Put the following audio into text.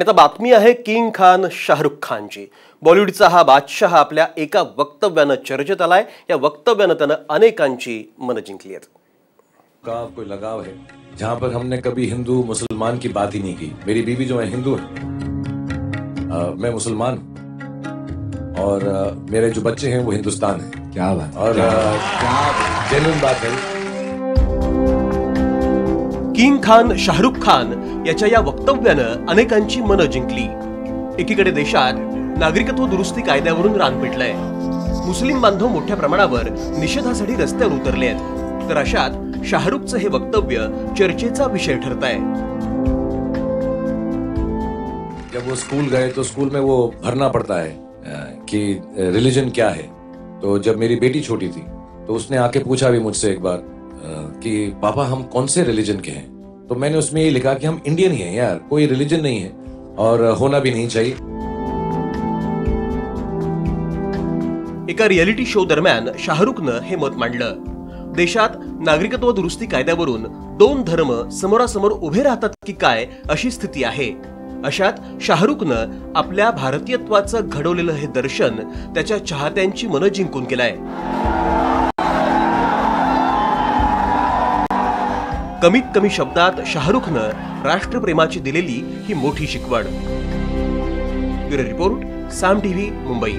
आता बातमी आहे किंग खान शाहरुख खानची. बॉलिवूडचा हा बादशहा आपल्या एका वक्तव्यानं चर्चेत आलाय. या वक्तव्यानं त्यानं अनेकांची मनं जिंकली आहेत. का कोई लगाव है? जहाँ पर हमने कभी हिंदू मुसलमान की बात ही नहीं की. मेरी बीवी जो है हिंदू है। मैं मुसलमान और अ, मेरे जो बच्चे हैं वो हिंदुस्तान है। क्या बात और जेन्युइन बात है। किंग खान, शाहरुख खान याच्या या वक्तव्यानं अनेकांची मनं जिंकली. एकीकडे देशात नागरिकत्व दुरुस्ती कायद्यावरून रान पेटलंय. मुस्लिम बांधव मोठ्या प्रमाणावर निषेधासाठी रस्त्यावर उतरले आहेत. तर अशात शाहरुखचं हे वक्तव्य चर्चेचा विषय ठरत आहे जब वो स्कूल गए तो स्कूल में वो भरना पड़ता है कि रिलीजन क्या है? तो जब मेरी बेटी छोटी थी तो उसने आके पूछा भी मुझसे एक बार कि, पापा, हम कौन से रिलीजन के हैं? तो मैंने उसमें ये लिखा कि हम इंडियन ही हैं यार कोई रिलीजन नहीं है और होना भी नहीं चाहिए। एका रियालिटी शो दरम्यान शाहरुखनं हे मत मांडलं. देशात नागरिकत्व दुरुस्ती कायद्यावरून दोन धर्म समोरासमोर उभे राहतात की काय अशी स्थिती आहे. अशात शाहरुखनं आपल्या भारतीयत्वाचं घडवलेलं हे दर्शन त्याच्या चाहत्यांची मनं जिंकून केलंय कमीत कमी शब्दात शाहरुखनं राष्ट्रप्रेमाची दिलेली ही मोठी शिकवण. Bureau report Saam TV Mumbai.